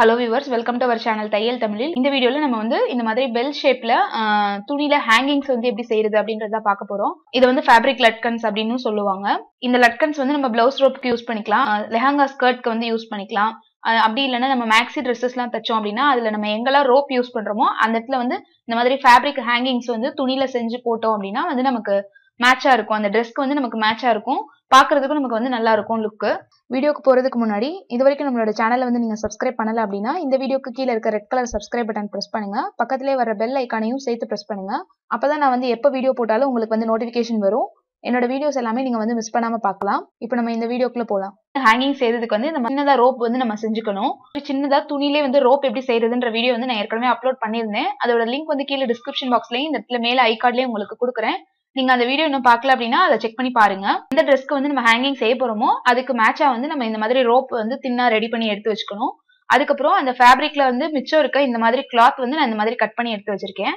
Hello viewers welcome to our channel தையல் தமிழில் இந்த வீடியோல நம்ம வந்து இந்த மாதிரி பெல் ஷேப்ல துணியில ஹேங்கிங்ஸ் வந்து எப்படி செய்யறது அப்படின்றத பார்க்க போறோம். இது வந்து ஃபேப்ரிக் லட்கன்ஸ் அப்படின்னு சொல்லுவாங்க. இந்த லட்கன்ஸ் வந்து நம்ம பிளவுஸ் ரோப்புக்கு யூஸ் பண்ணிக்கலாம். லெஹங்கா ஸ்கர்ட்க்கு வந்து யூஸ் பண்ணிக்கலாம். அப்படி இல்லைன்னா நம்ம மேக்ஸி ட்ரெஸ்ஸஸ்லாம் தைச்சோம் அப்படின்னா அதுல நம்ம எங்கெல்லாம் ரோப் யூஸ் பண்றோமோ அந்த இடத்துல வந்து இந்த மாதிரி ஃபேப்ரிக் ஹேங்கிங்ஸ் வந்து துணியில செஞ்சு போட்டோம் அப்படின்னா வந்து நமக்கு மேட்சா இருக்கும். அந்த ட்ரெஸ்க்கு வந்து நமக்கு மேட்சா இருக்கும். பாக்குறதுக்கும் நமக்கு வந்து நல்லா இருக்கும் லுக்கு வீடியோக்கு போறதுக்கு முன்னாடி இது வரைக்கும் நம்மளோட சேனலை வந்து நீங்க சப்ஸ்கிரைப் பண்ணல அப்படின்னா இந்த வீடியோக்கு கீழே இருக்க red colour subscribe button press பண்ணுங்க. பக்கத்திலே வர பெல் ஐக்கானையும் சேர்த்து பிரஸ் பண்ணுங்க. அப்பதான் நான் வந்து எப்போ வீடியோ போட்டாலும் உங்களுக்கு வந்து நோட்டிபிகேஷன் வரும். என்னோட வீடியோஸ் எல்லாமே நீங்க வந்து மிஸ் பண்ணாம பார்க்கலாம். இப்போ நம்ம இந்த வீடியோக்குள்ள போலாம். ஹேங்கிங் செய்யறதுக்கு வந்து நம்ம சின்னதா ரோப் வந்து நம்ம செஞ்சுக்கணும். சின்னதா துணிலே வந்து ரோப் எப்படி செய்யறதுன்ற வீடியோ வந்து நான் ஏற்கனவே அப்லோட் பண்ணியிருந்தேன். அதோட லிங்க் வந்து கீழே டிஸ்கிரிப்ஷன் பாக்ஸ்லயும் இந்த இடத்துல மேல ஐ கார்ட்லயும் உங்களுக்கு கொடுக்குறேன். நீங்க அந்த வீடியோ இன்னும் பார்க்கல அப்படின்னா அதை செக் பண்ணி பாருங்க. எந்த ட்ரெஸ்க்கு வந்து நம்ம ஹேங்கிங் செய்ய போறோமோ அதுக்கு மேட்சா வந்து நம்ம இந்த மாதிரி ரோப் வந்து தின்னா ரெடி பண்ணி எடுத்து வச்சுக்கணும். அதுக்கப்புறம் அந்த ஃபேப்ரிக்ல வந்து மிச்சம் இருக்க இந்த மாதிரி கிளாத் வந்து நான் இந்த மாதிரி கட் பண்ணி எடுத்து வச்சிருக்கேன்.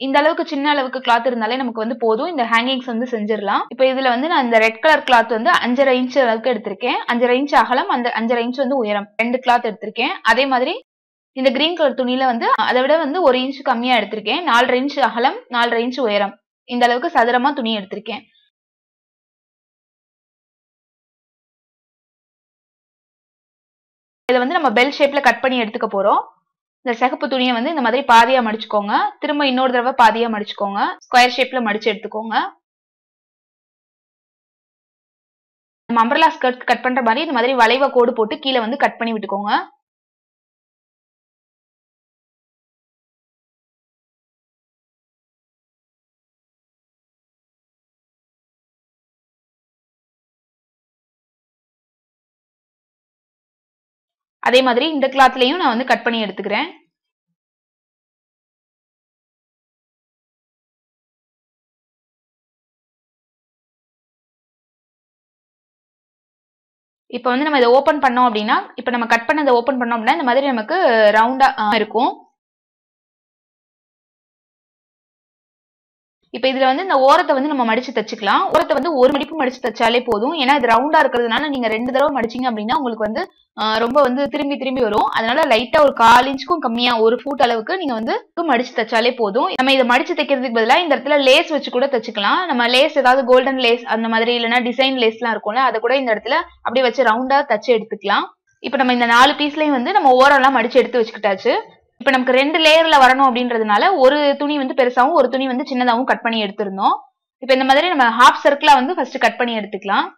இந்த அளவுக்கு சின்ன அளவுக்கு கிளாத் இருந்தாலே நமக்கு வந்து போதும். இந்த ஹேங்கிங்ஸ் வந்து செஞ்சிடலாம். இப்போ இதுல வந்து நான் இந்த ரெட் கலர் கிளாத் வந்து அஞ்சரை இன்ச் அளவுக்கு எடுத்திருக்கேன். அஞ்சரை இன்ச் அகலம் அந்த அஞ்சரை இன்ச் வந்து உயரம். ரெண்டு கிளாத் எடுத்திருக்கேன். அதே மாதிரி இந்த கிரீன் கலர் துணியில வந்து அதை விட வந்து ஒரு இன்ச் கம்மியா எடுத்திருக்கேன். நாலரை இன்ச் அகலம் நாலரை இன்ச் உயரம். இந்த அளவுக்கு சதுரமா துணி எடுத்திருக்கேன். இதை வந்து நம்ம பெல் ஷேப்ல கட் பண்ணி எடுத்துக்க போறோம். இந்த சிகப்பு துணியை வந்து இந்த மாதிரி பாதியா மடிச்சுக்கோங்க. திரும்ப இன்னொரு தடவை பாதியா மடிச்சுக்கோங்க. ஸ்கொயர் ஷேப்ல மடிச்சு எடுத்துக்கோங்க. நம்ம அம்பர்லா ஸ்கர்ட் கட் பண்ற மாதிரி இந்த மாதிரி வளைவ கோடு போட்டு கீழே வந்து கட் பண்ணி விட்டுக்கோங்க. அதே மாதிரி இந்த கிளாத்லயும் நான் வந்து கட் பண்ணி எடுத்துக்கிறேன். இப்போ வந்து நம்ம இதை ஓப்பன் பண்ணோம் அப்படின்னா இப்போ நம்ம கட் பண்ணதை ஓப்பன் பண்ணோம் அப்படின்னா இந்த மாதிரி நமக்கு ரவுண்டா இருக்கும். இப்போ இதுல வந்து இந்த ஓரத்தை வந்து நம்ம மடிச்சு தச்சுக்கலாம். ஓரத்தை வந்து ஒரு மடிப்பு மடிச்சு தச்சாலே போதும். ஏன்னா இது ரவுண்டா இருக்கிறதுனால நீங்க ரெண்டு தடவை மடிச்சீங்க அப்படின்னா உங்களுக்கு வந்து ரொம்ப வந்து திரும்பி திரும்பி வரும். அதனால லைட்டா ஒரு கால் இன்ச்சுக்கும் கம்மியா ஒரு ஃபூட் அளவுக்கு நீங்க வந்து மடிச்சு தச்சாலே போதும். நம்ம இதை மடிச்சு தைக்கிறதுக்கு பதிலாக இந்த இடத்துல லேஸ் வச்சு கூட தச்சுக்கலாம். நம்ம லேஸ் ஏதாவது கோல்டன் லேஸ் அந்த மாதிரி இல்லைன்னா டிசைன் லேஸ் எல்லாம் இருக்கும்ல அதை கூட இந்த இடத்துல அப்படியே வச்சு ரவுண்டா தச்சு எடுத்துக்கலாம். இப்போ நம்ம இந்த நாலு பீஸ்லயும் வந்து நம்ம ஓரம்லாம் மடிச்சு எடுத்து வச்சுக்கிட்டாச்சு. இப்ப நமக்கு ரெண்டு லேயர்ல வரணும் அப்படின்றதுனால ஒரு துணி வந்து பெருசாவும் ஒரு துணி வந்து சின்னதாகவும் கட் பண்ணி எடுத்திருந்தோம். இப்ப இந்த மாதிரி நம்ம ஹாஃப் சர்க்கிளா வந்து ஃபர்ஸ்ட் கட் பண்ணி எடுத்துக்கலாம்.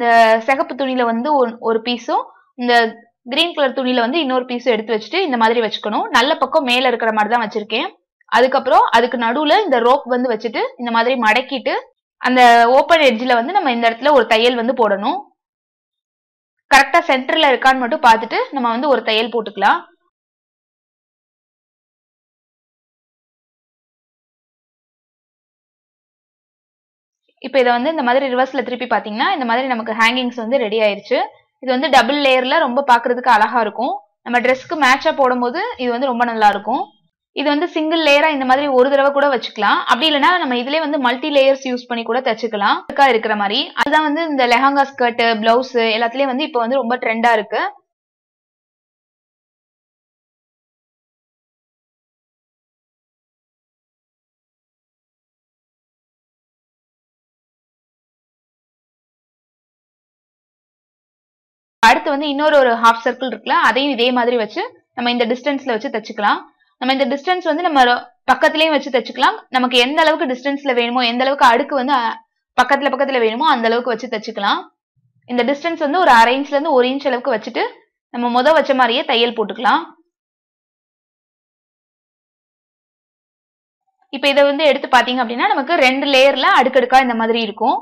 இந்த சிகப்பு துணியில வந்து ஒரு பீஸும் இந்த கிரீன் கலர் துணியில வந்து இன்னொரு பீஸும் எடுத்து வச்சுட்டு இந்த மாதிரி வச்சுக்கணும். நல்ல பக்கம் மேல இருக்கிற மாதிரி தான் வச்சிருக்கேன். அதுக்கப்புறம் அதுக்கு நடுவுல இந்த ரோப் வந்து வச்சுட்டு இந்த மாதிரி மடக்கிட்டு அந்த ஓப்பன் எட்ஜில் வந்து நம்ம இந்த இடத்துல ஒரு தையல் வந்து போடணும். கரெக்டாக சென்டரில் இருக்கான்னு மட்டும் பார்த்துட்டு நம்ம வந்து ஒரு தையல் போட்டுக்கலாம். இப்போ இதை வந்து இந்த மாதிரி ரிவர்ஸில் திருப்பி பார்த்தீங்கன்னா இந்த மாதிரி நமக்கு ஹேங்கிங்ஸ் வந்து ரெடி ஆயிருச்சு. இது வந்து டபுள் லேயரில் ரொம்ப பார்க்குறதுக்கு அழகாக இருக்கும். நம்ம ட்ரெஸ்க்கு மேட்சாக போடும்போது இது வந்து ரொம்ப நல்லா இருக்கும். இது வந்து சிங்கிள் லேயரா இந்த மாதிரி ஒரு தடவை கூட வச்சுக்கலாம். அப்படி இல்லைன்னா நம்ம இதுலயே வந்து மல்டி லேயர்ஸ் யூஸ் பண்ணி கூட தச்சுக்கலாம். இருக்கிற மாதிரி. அதுதான் வந்து இந்த லெஹங்கா ஸ்கர்ட் பிளவுஸ் எல்லாத்துலயும் வந்து இப்போ வந்து ரொம்ப ட்ரெண்டா இருக்கு. அடுத்து வந்து இன்னொரு ஒரு ஹாஃப் சர்க்கிள் இருக்குல்ல அதையும் இதே மாதிரி வச்சு நம்ம இந்த டிஸ்டன்ஸ்ல வச்சு தச்சுக்கலாம். நம்ம இந்த டிஸ்டன்ஸ் வந்து நம்ம பக்கத்துலயும் வச்சு தச்சுக்கலாம். நமக்கு எந்த அளவுக்கு டிஸ்டன்ஸ்ல வேணுமோ எந்த அளவுக்கு அடுக்கு வந்து பக்கத்துல பக்கத்துல வேணுமோ அந்த அளவுக்கு வச்சு தச்சுக்கலாம். இந்த டிஸ்டன்ஸ் வந்து ஒரு அரை இன்ச்ல இருந்து ஒரு இன்ச் அளவுக்கு வச்சுட்டு நம்ம முத வச்ச மாதிரியே தையல் போட்டுக்கலாம். இப்ப இதை வந்து எடுத்து பாத்தீங்க அப்படின்னா நமக்கு ரெண்டு லேயர்ல அடுக்கடுக்கா இந்த மாதிரி இருக்கும்.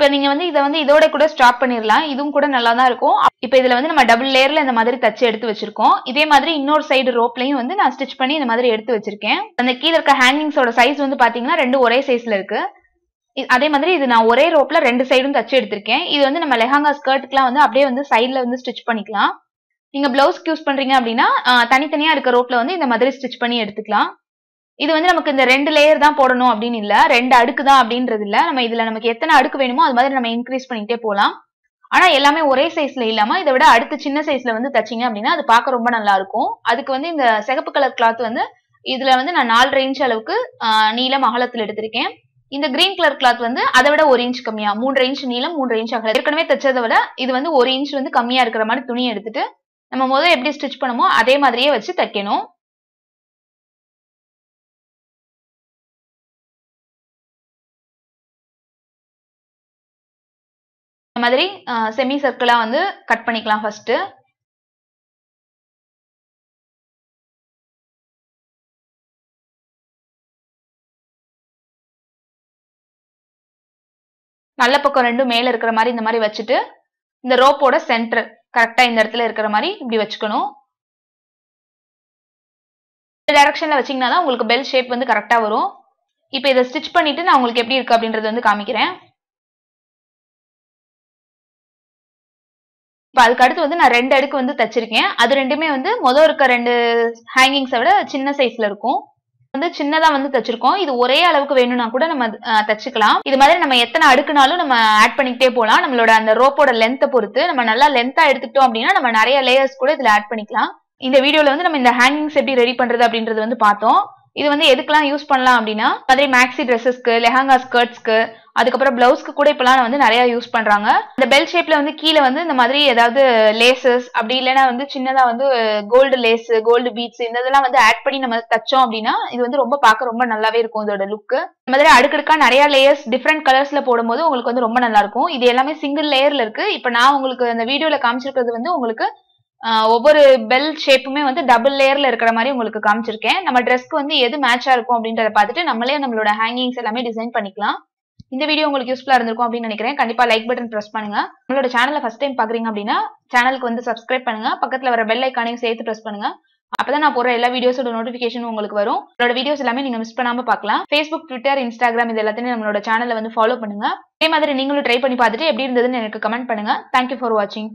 இப்ப நீங்க வந்து இதை வந்து இதோட கூட ஸ்டாப் பண்ணிடலாம் இதுவும் கூட நல்லா தான் இருக்கும். இப்ப இதுல வந்து நம்ம டபுள் லேயர்ல இந்த மாதிரி தச்சு எடுத்து வச்சிருக்கோம். இதே மாதிரி இன்னொரு சைடு ரோப்லையும் வந்து நான் ஸ்டிச் பண்ணி இந்த மாதிரி எடுத்து வச்சிருக்கேன். அந்த கீழே இருக்க ஹேங்கிங்ஸோட சைஸ் வந்து பாத்தீங்கன்னா ரெண்டு ஒரே சைஸ்ல இருக்கு. அதே மாதிரி இது நான் ஒரே ரோப்ல ரெண்டு சைடும் தச்சு எடுத்திருக்கேன். இது வந்து நம்ம லெஹாங்கா ஸ்கர்ட்டுக்குலாம் வந்து அப்படியே வந்து சைட்ல வந்து ஸ்டிச் பண்ணிக்கலாம். நீங்க பிளவுஸ்க்கு யூஸ் பண்றீங்க அப்படின்னா தனித்தனியா இருக்க ரோப்ல வந்து இந்த மாதிரி ஸ்டிச் பண்ணி எடுத்துக்கலாம். இது வந்து நமக்கு இந்த ரெண்டு லேயர் தான் போடணும் அப்படின்னு இல்ல. ரெண்டு அடுக்கு தான் அப்படின்றது இல்ல. நம்ம இதுல நமக்கு எத்தனை அடுக்கு வேணுமோ அது மாதிரி நம்ம இன்க்ரீஸ் பண்ணிட்டே போலாம். ஆனா எல்லாமே ஒரே சைஸ்ல இல்லாம இதை விட அடுத்து சின்ன சைஸ்ல வந்து தச்சிங்க அப்படின்னா அது பார்க்க ரொம்ப நல்லா இருக்கும். அதுக்கு வந்து இந்த சிகப்பு கலர் கிளாத் வந்து இதுல வந்து நான் நாலு இன்ச் அளவுக்கு நீளம் அகலத்தில் எடுத்திருக்கேன். இந்த கிரீன் கலர் கிளாத் வந்து அதை விட ஒரு இன்ச் கம்மியா மூன்று இன்ச் நீளம் மூன்று இன்ச் அகலம். ஏற்கனவே தச்சதை விட இது வந்து ஒரு இன்ச் வந்து கம்மியா இருக்கிற மாதிரி துணி எடுத்துட்டு நம்ம முதல்ல எப்படி ஸ்டிச் பண்ணுமோ அதே மாதிரியே வச்சு தைக்கணும். மாதிரி செமி சர்க்கிளா வந்து கட் பண்ணிக்கலாம் ஃபர்ஸ்ட் நல்ல பக்கம் ரெண்டும் மேல இருக்கிற மாதிரி இந்த மாதிரி வச்சுட்டு இந்த ரோப்போட சென்டர் கரெக்டா இந்த இடத்துல இருக்கிற மாதிரி இப்படி வச்சுக்கணும். இந்த டைரக்ஷன்ல வச்சீங்கன்னா தான் உங்களுக்கு பெல் ஷேப் வந்து கரெக்டா வரும். இப்போ இதை ஸ்டிச் பண்ணிட்டு நான் உங்களுக்கு எப்படி இருக்கு அப்படின்றது வந்து காமிக்கிறேன். இப்போ அதுக்கு அடுத்து வந்து நான் ரெண்டு அடுக்கு வந்து தச்சிருக்கேன். அது ரெண்டுமே வந்து மொதல் இருக்க ரெண்டு ஹேங்கிங்ஸை விட சின்ன சைஸ்ல இருக்கும். வந்து சின்னதா வந்து தச்சிருக்கோம். இது ஒரே அளவுக்கு வேணும்னா கூட நம்ம தச்சுக்கலாம். இது மாதிரி நம்ம எத்தனை அடுக்குனாலும் நம்ம ஆட் பண்ணிக்கிட்டே போகலாம் நம்மளோட அந்த ரோப்போட லென்த்தை பொறுத்து நம்ம நல்லா லென்த்தா எடுத்துக்கிட்டோம் அப்படின்னா நம்ம நிறைய லேயர்ஸ் கூட இதுல ஆட் பண்ணிக்கலாம். இந்த வீடியோல வந்து நம்ம இந்த ஹேங்கிங்ஸ் எப்படி ரெடி பண்றது அப்படின்றது வந்து பார்த்தோம். இது வந்து எதுக்கெல்லாம் யூஸ் பண்ணலாம் அப்படின்னா அதே மேக்ஸி ட்ரெஸ்ஸஸ்க்கு லெஹங்கா ஸ்கர்ட்ஸ்க்கு அதுக்கப்புறம் பிளவுஸ்க்கு கூட இப்பெல்லாம் வந்து நிறைய யூஸ் பண்றாங்க. இந்த பெல் ஷேப்ல வந்து கீழே வந்து இந்த மாதிரி ஏதாவது லேசஸ் அப்படி இல்லைன்னா வந்து சின்னதா வந்து கோல்டு லேஸ் கோல்டு பீட்ஸ் இந்த இதெல்லாம் வந்து ஆட் பண்ணி நம்ம தச்சோம் அப்படின்னா இது வந்து ரொம்ப பார்க்க ரொம்ப நல்லாவே இருக்கும் இதோட லுக் இந்த மாதிரி அடுக்கடுக்கா நிறைய லேயர்ஸ் டிஃப்ரெண்ட் கலர்ஸ்ல போடும்போது உங்களுக்கு வந்து ரொம்ப நல்லா இருக்கும். இது எல்லாமே சிங்கிள் லேயர்ல இருக்கு. இப்போ நான் உங்களுக்கு அந்த வீடியோல காமிச்சிருக்கிறது வந்து உங்களுக்கு ஒவ்வொரு பெல் ஷேப்புமே வந்து டபுள் லேயர்ல இருக்கிற மாதிரி உங்களுக்கு காமிச்சிருக்கேன். நம்ம ட்ரெஸ்க்கு வந்து எது மேட்சா இருக்கும் அப்படின்றத பார்த்துட்டு நம்மளே நம்மளோட ஹேங்கிங்ஸ் எல்லாமே டிசைன் பண்ணிக்கலாம். இந்த வீடியோ உங்களுக்கு யூஸ்ஃபுல்லா இருந்திருக்கும் அப்படின்னு நினைக்கிறேன். கண்டிப்பா லைக் பட்டன் பிரஸ் பண்ணுங்க. நம்மளோட சேனலை ஃபர்ஸ்ட் டைம் பாக்குறீங்க அப்படின்னா சேனலுக்கு வந்து சப்ஸ்கிரைப் பண்ணுங்க. பக்கத்துல வர பெல் ஐக்கானையும் சேர்த்து பிரஸ் பண்ணுங்க. அப்பதான் நான் போற எல்லா வீடியோஸோட நோட்டிபிகேஷன் உங்களுக்கு வரும். நம்மளோட வீடியோஸ் எல்லாமே நீங்க மிஸ் பண்ணாம பார்க்கலாம் ஃபேஸ்புக் ட்விட்டர் இன்ஸ்டாகிராம் இது எல்லாத்தையும் நம்மளோட சேனலை வந்து ஃபாலோ பண்ணுங்க. அதே மாதிரி நீங்களும் ட்ரை பண்ணி பார்த்துட்டு எப்படி இருந்ததுன்னு எனக்கு கமெண்ட் பண்ணுங்க. தேங்க்யூ ஃபார் வாட்சிங்